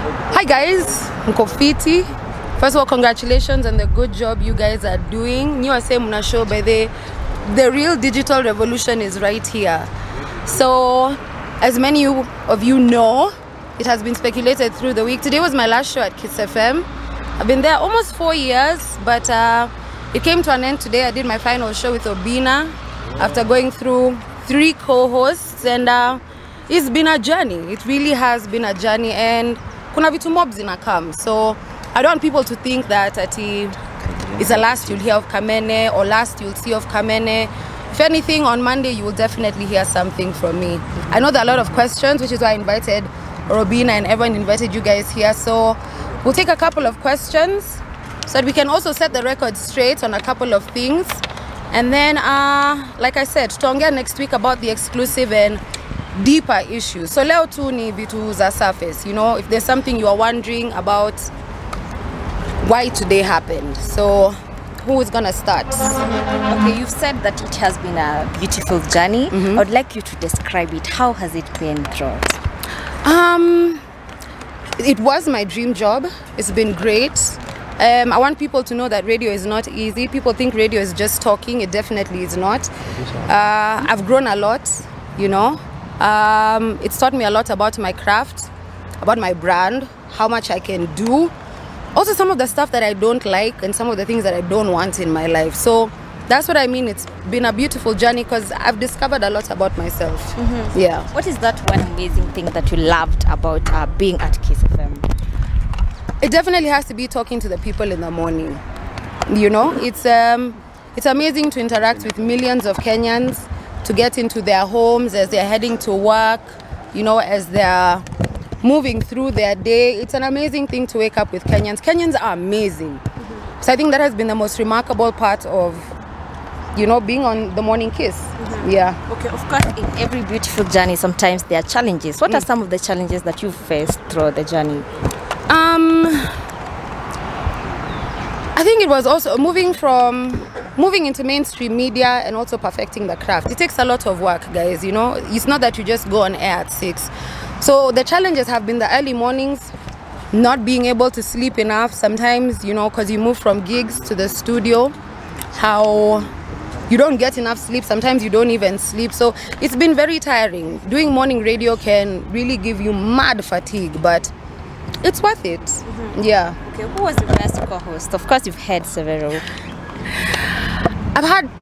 Hi guys, mko fiti. First of all, congratulations on the good job you guys are doing. Nyi wase mna show by the the real digital revolution is right here. So, as many of you know, it has been speculated through the week. Today was my last show at Kiss FM. I've been there almost four years, but uh, it came to an end today. I did my final show with Obinna after going through three co-hosts, and uh, it's been a journey. It really has been a journey, and kuna vitu mob come. So I don't want people to think that ati it's the last you'll hear of Kamene or last you'll see of Kamene. If anything, on Monday you will definitely hear something from me. I know there are a lot of questions, which is why I invited Robina and everyone invited you guys here. So we'll take a couple of questions so that we can also set the record straight on a couple of things. And then, uh, like I said, tutaongea next week about the exclusive and deeper issues. So leo tu ni vitu za surface, you know, if there's something you are wondering about why today happened. So who is gonna start? Okay, you've said that it has been a beautiful journey. I would like you to describe it. How has it been throughout? Um, it was my dream job. It's been great. Um, I want people to know that radio is not easy. People think radio is just talking. It definitely is not. Uh, I've grown a lot, you know. Um, it's taught me a lot about my craft, about my brand, how much I can do. Also, some of the stuff that I don't like and some of the things that I don't want in my life. So that's what I mean. It's been a beautiful journey because I've discovered a lot about myself. Yeah. What is that one amazing thing that you loved about uh, being at Kiss FM? it definitely has to be talking to the people in the morning you know it's um it's amazing to interact with millions of kenyans to get into their homes as they're heading to work you know as they're moving through their day. It's an amazing thing to wake up with kenyans. Kenyans are amazing. Mm-hmm. So i think that has been the most remarkable part of you know being on the morning kiss. Mm-hmm. Yeah. Okay, of course, in every beautiful journey, sometimes there are challenges. What are mm. some of the challenges that you've faced throughout the journey? Um, I think it was also moving from moving into mainstream media and also perfecting the craft. It takes a lot of work, guys. You know, it's not that you just go on air at six. So the challenges have been the early mornings, not being able to sleep enough. Sometimes, you know, because you move from gigs to the studio, how you don't get enough sleep. Sometimes you don't even sleep. So it's been very tiring. Doing morning radio can really give you mad fatigue, but it's worth it. Mm-hmm. Yeah. Okay, who was the best co-host? Of course, you've had several. I've had